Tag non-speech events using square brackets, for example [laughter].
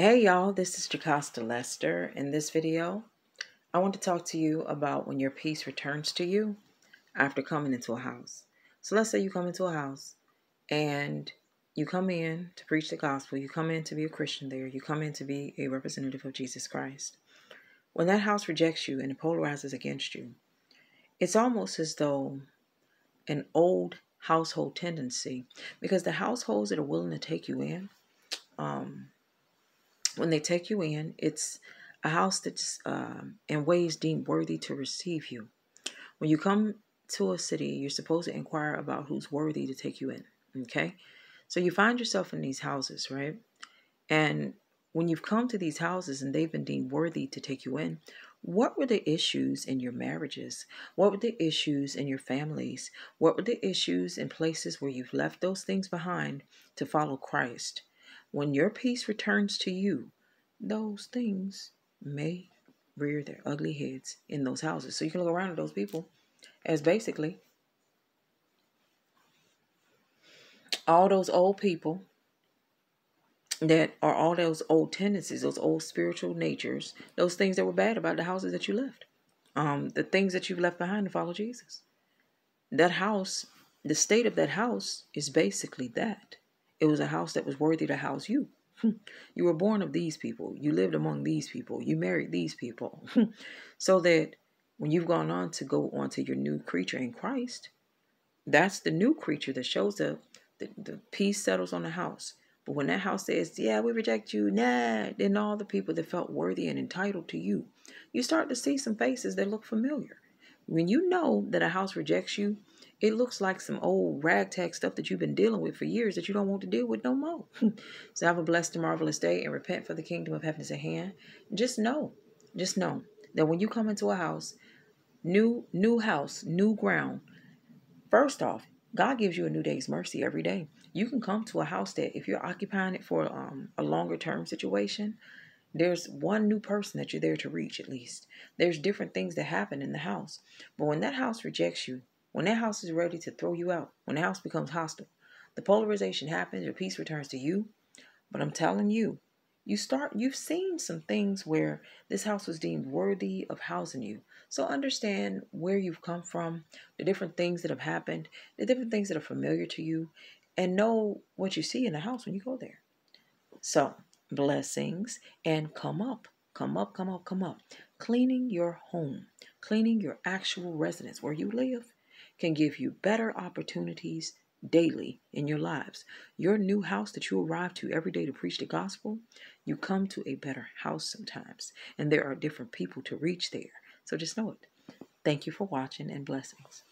Hey y'all, this is Jocasta Lester. In this video, I want to talk to you about when your peace returns to you after coming into a house. So let's say you come into a house and you come in to preach the gospel, you come in to be a Christian there, you come in to be a representative of Jesus Christ. When that house rejects you and it polarizes against you, it's almost as though an old household tendency, because the households that are willing to take you in, um, when they take you in, it's a house that's um, in ways deemed worthy to receive you. When you come to a city, you're supposed to inquire about who's worthy to take you in. Okay? So you find yourself in these houses, right? And when you've come to these houses and they've been deemed worthy to take you in, what were the issues in your marriages? What were the issues in your families? What were the issues in places where you've left those things behind to follow Christ? When your peace returns to you, those things may rear their ugly heads in those houses. So you can look around at those people as basically all those old people that are all those old tendencies, those old spiritual natures, those things that were bad about the houses that you left, um, the things that you've left behind to follow Jesus. That house, the state of that house is basically that. It was a house that was worthy to house you. [laughs] you were born of these people. You lived among these people. You married these people. [laughs] so that when you've gone on to go on to your new creature in Christ, that's the new creature that shows up. The, the peace settles on the house. But when that house says, Yeah, we reject you, nah, then all the people that felt worthy and entitled to you, you start to see some faces that look familiar. When you know that a house rejects you, it looks like some old ragtag stuff that you've been dealing with for years that you don't want to deal with no more. [laughs] so have a blessed and marvelous day and repent for the kingdom of heaven is at hand. Just know, just know that when you come into a house, new new house, new ground, first off, God gives you a new day's mercy every day. You can come to a house that if you're occupying it for um, a longer term situation, there's one new person that you're there to reach at least. There's different things that happen in the house. But when that house rejects you, when that house is ready to throw you out, when the house becomes hostile, the polarization happens, your peace returns to you. But I'm telling you, you start you've seen some things where this house was deemed worthy of housing you. So understand where you've come from, the different things that have happened, the different things that are familiar to you, and know what you see in the house when you go there. So, blessings and come up, come up, come up, come up. Cleaning your home, cleaning your actual residence where you live can give you better opportunities daily in your lives. Your new house that you arrive to every day to preach the gospel, you come to a better house sometimes. And there are different people to reach there. So just know it. Thank you for watching and blessings.